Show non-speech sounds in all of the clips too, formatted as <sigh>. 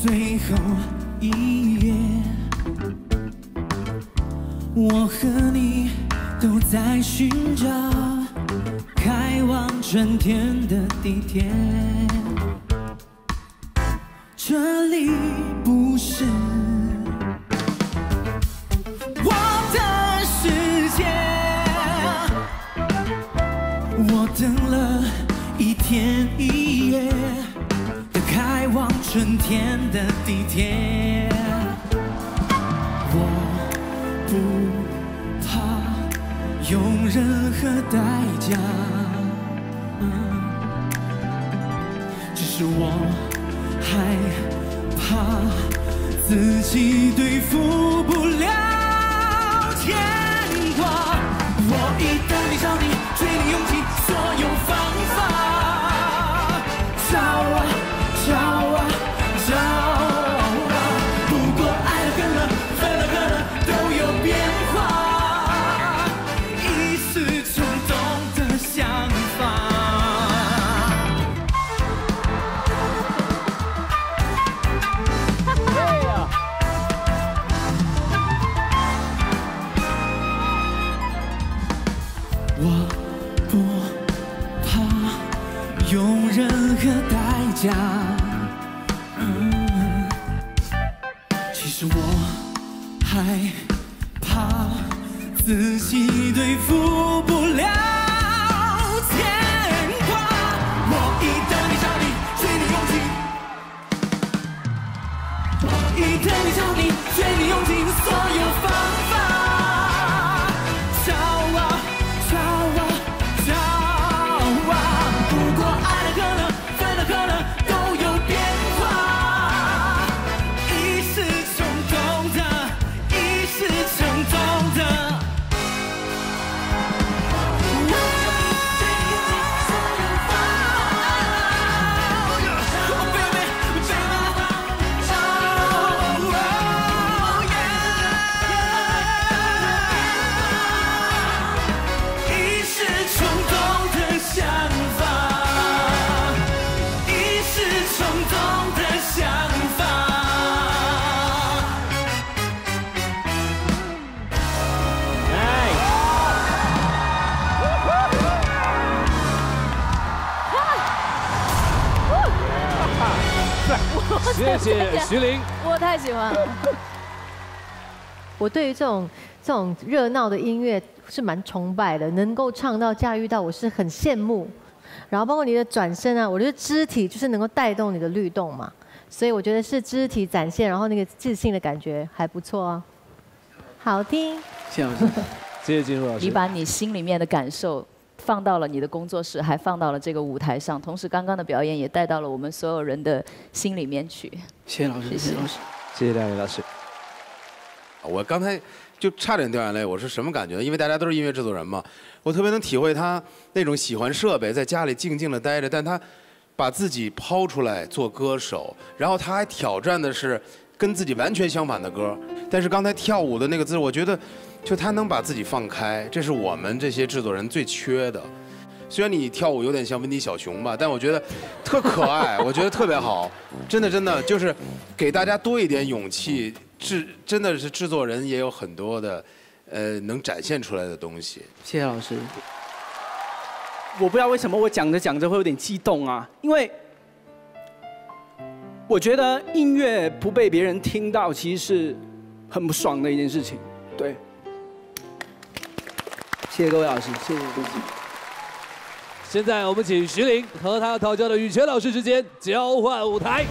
最后一页我和你都在寻找开往春天的地铁这里不是我的世界我等了一天一夜。春天的地铁，我不怕用任何代价，只是我害怕自己对付不其实我害怕自己对付不了牵挂。我已等你找你追你用尽，我一等你找你追你用尽所有谢谢 <laughs> 徐凌。我太喜欢了。<laughs> 我对于这种这种热闹的音乐是蛮崇拜的，能够唱到驾驭到，我是很羡慕。然后包括你的转身啊，我觉得肢体就是能够带动你的律动嘛，所以我觉得是肢体展现，然后那个自信的感觉还不错啊，好听。谢谢老师。谢谢金茹老师。你把你心里面的感受放到了你的工作室，还放到了这个舞台上，同时刚刚的表演也带到了我们所有人的心里面去。谢谢老师，谢谢老师。谢谢两位老师。我刚才就差点掉眼泪，我是什么感觉？因为大家都是音乐制作人嘛，我特别能体会他那种喜欢设备，在家里静静的待着，但他把自己抛出来做歌手，然后他还挑战的是跟自己完全相反的歌。但是刚才跳舞的那个姿势，我觉得就他能把自己放开，这是我们这些制作人最缺的。虽然你跳舞有点像温迪小熊吧，但我觉得特可爱，<laughs> 我觉得特别好，真的真的就是给大家多一点勇气。制真的是制作人也有很多的，呃，能展现出来的东西。谢谢老师。我不知道为什么我讲着讲着会有点激动啊，因为我觉得音乐不被别人听到，其实是很不爽的一件事情。对，谢谢各位老师，谢谢。现在我们请徐凌和他要讨教的羽泉老师之间交换舞台。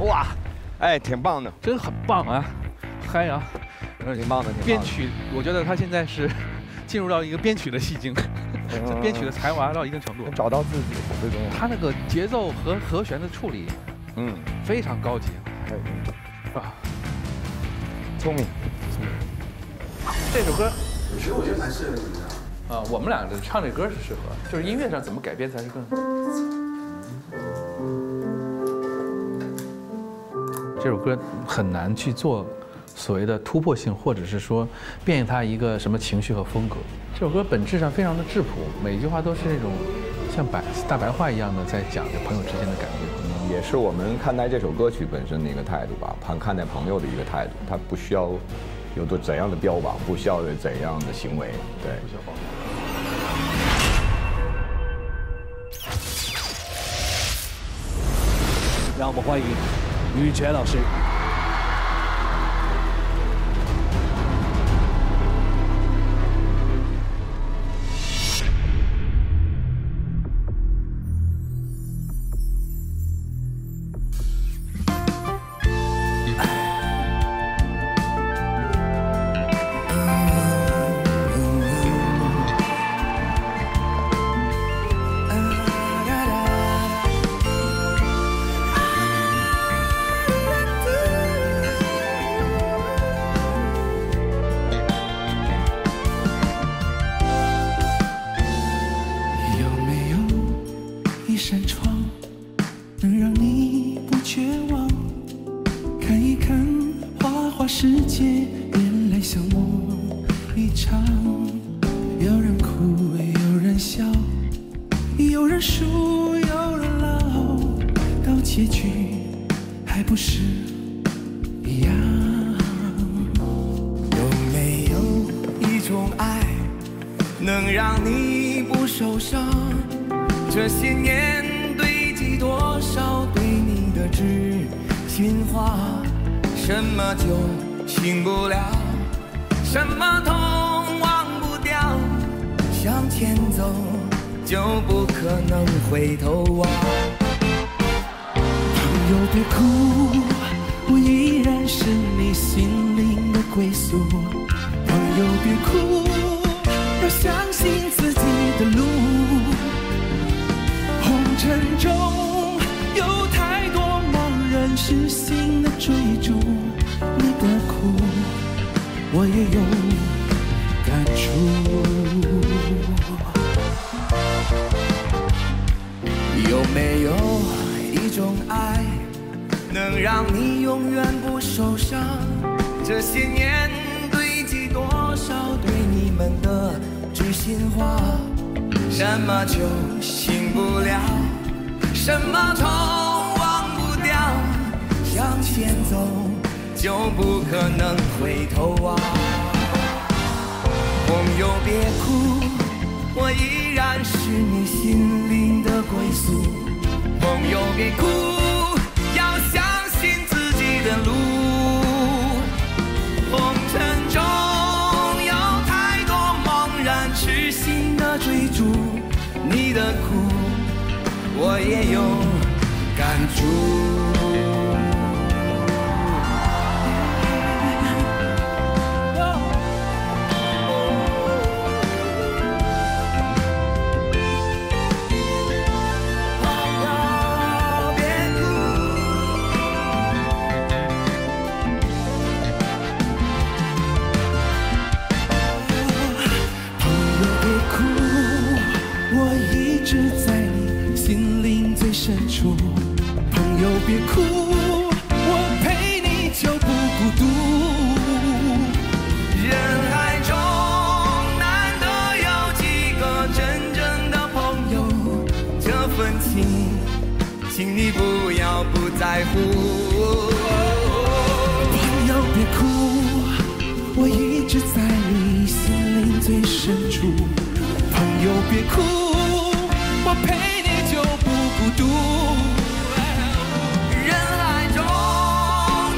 <laughs> 哇，哎，挺棒的，真很棒啊，嗨呀！挺棒的，挺棒的编曲，我觉得他现在是进入到一个编曲的戏境，这编曲的才华到一定程度，找到自己最重要。他那个节奏和和弦的处理，嗯，非常高级，啊，聪明。聪明这首歌，其实我觉得蛮适合你的。啊，我们俩的唱这歌是适合，就是音乐上怎么改编才是更。这首歌很难去做所谓的突破性，或者是说变它一个什么情绪和风格。这首歌本质上非常的质朴，每一句话都是那种像白大白话一样的在讲着朋友之间的感觉。也是我们看待这首歌曲本身的一个态度吧，看看待朋友的一个态度，他不需要有多怎样的标榜，不需要有怎样的行为，对。让我们欢迎羽泉老师。扇窗，能让你不绝望？看一看花花世界，原来像梦一场。有人哭，有人笑，有人输，有人老，到结局还不是一样？有没有一种爱？能让你不受伤。这些年堆积多少对你的知心话？什么酒醒不了，什么痛忘不掉。向前走就不可能回头望。朋友别哭，我依然是你心灵的归宿。朋友别哭。永远不受伤？这些年堆积多少对你们的知心话？什么酒醒不了，什么痛忘不掉。向前走就不可能回头望。朋友别哭，我依然是你心灵的归宿。朋友别哭，的路。红尘中有太多茫然痴心的追逐，你的苦我也有感触。请你不要不在乎。朋友别哭，我一直在你心灵最深处。朋友别哭，我陪你就不孤独。人海中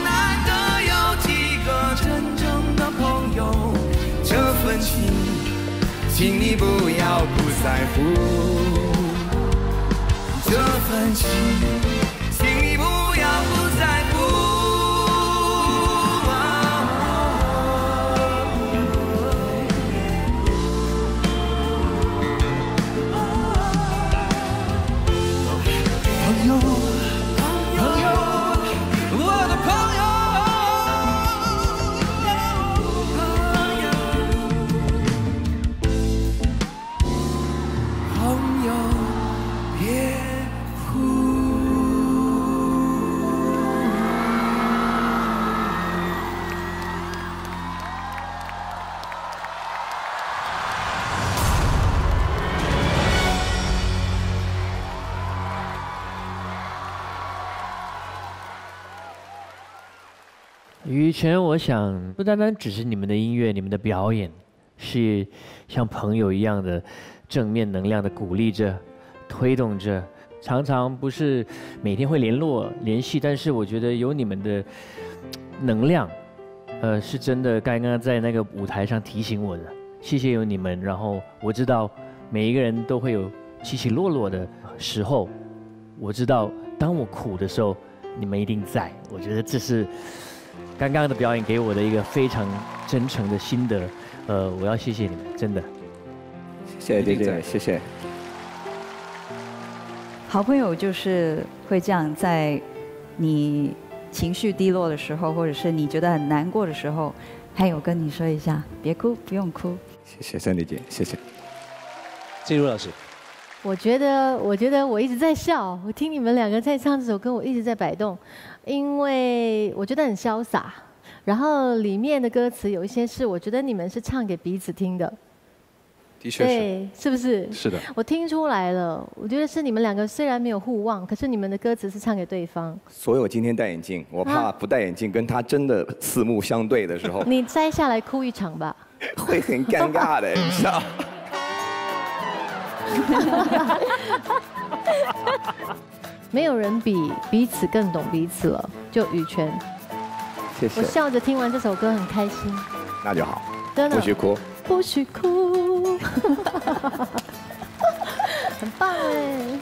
难得有几个真正的朋友，这份情，请你不要不在乎。这份情，羽泉，我想不单单只是你们的音乐，你们的表演，是像朋友一样的正面能量的鼓励着、推动着。常常不是每天会联络联系，但是我觉得有你们的能量，呃，是真的。刚刚在那个舞台上提醒我的，谢谢有你们。然后我知道每一个人都会有起起落落的时候，我知道当我苦的时候，你们一定在。我觉得这是刚刚的表演给我的一个非常真诚的心得。呃，我要谢谢你们，真的。谢谢弟弟，谢谢。好朋友就是会这样，在你情绪低落的时候，或者是你觉得很难过的时候，还有跟你说一下，别哭，不用哭。谢谢三丽姐，谢谢。静茹老师，我觉得，我觉得我一直在笑，我听你们两个在唱这首歌，我一直在摆动，因为我觉得很潇洒。然后里面的歌词有一些是，我觉得你们是唱给彼此听的。的确是，是不是？是的，我听出来了。我觉得是你们两个虽然没有互望，可是你们的歌词是唱给对方。所以我今天戴眼镜，我怕不戴眼镜跟他真的四目相对的时候，<laughs> 你摘下来哭一场吧，<laughs> 会很尴尬的，你知道。<laughs> 没有人比彼此更懂彼此了，就羽泉。谢谢。我笑着听完这首歌，很开心。那就好。真的。不许哭。不许哭。<laughs> 很棒哎。